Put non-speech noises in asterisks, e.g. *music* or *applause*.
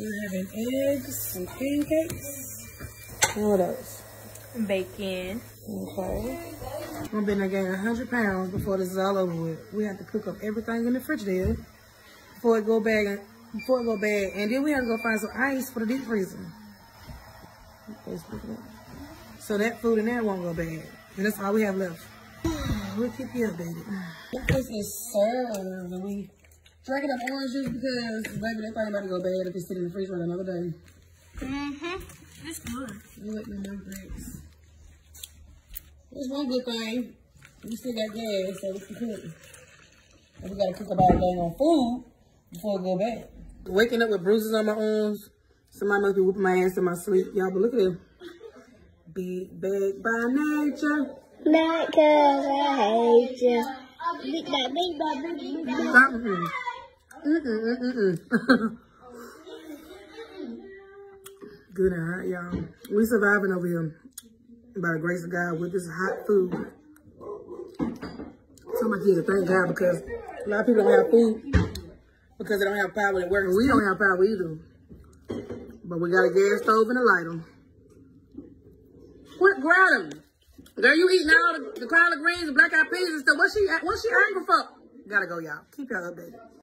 We're having eggs and pancakes. And what else? Bacon. Okay. I'm gonna gain 100 pounds before this is all over with. We have to cook up everything in the refrigerator before it go bad. Before it go bad, and then we have to go find some ice for the deep freezer. So that food in there won't go bad. And that's all we have left. *sighs* We'll keep you updated. This is served. We drinking up orange juice because baby that thing about to go bad if it's sitting in the freezer another day. Mm-hmm. It's good. You let me know grapes. There's one good thing. We still got gas, so we can cook. And we gotta cook about a day on food before we go bad. Waking up with bruises on my arms. Somebody must be whooping my ass in my sleep. Y'all, but look at him. Big bag by nature. Not cause I hate you. Big bag, big bag, big big bag. *laughs* Good hot, y'all. We surviving over here by the grace of God with this hot food. Tell my kids thank God because a lot of people don't have food because they don't have power at work. We don't have power either. But we got a gas stove and a lighter. Quit growling. Girl, you eating all the, the collard greens and black eyed peas and stuff. What's she, what's she angry for? Gotta go, y'all. Keep y'all updated.